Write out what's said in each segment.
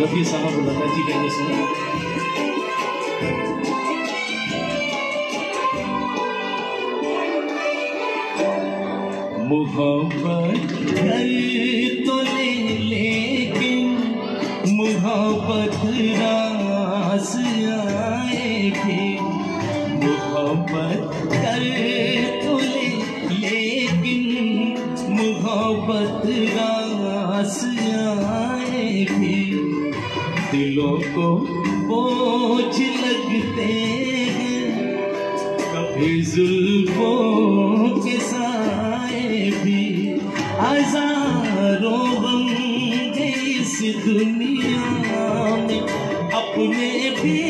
रफी साहब लता जी कहने सुना तो ले, लेकिन मोहब्बत रास आएगी। मोहब्बत कर तो ले, लेकिन मोहब्बत रास दिलों को बोझ लगते हैं। कभी जुल्फों के साए भी हज़ारों बंदे इस दुनिया में अपने भी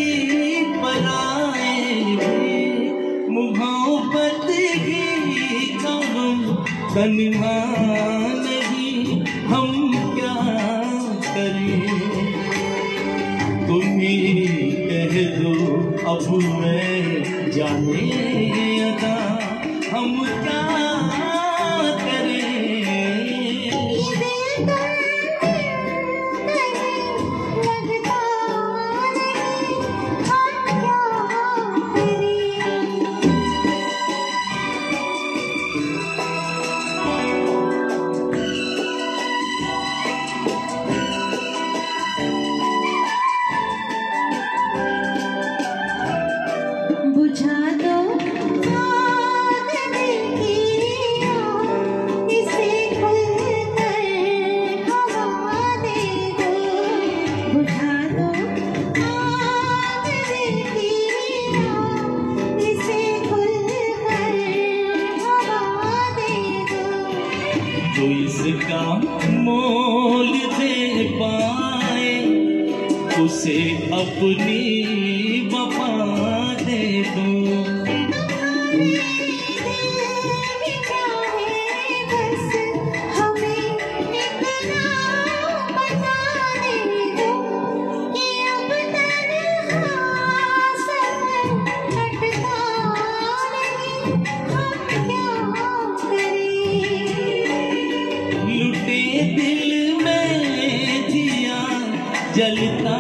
पराए भी। मोहब्बत की कम, तन्हा अब मैं जाने अदा हम क्या करें? ये दो जो इसका मोल दे पाए उसे अपनी वफा दे दो। जलता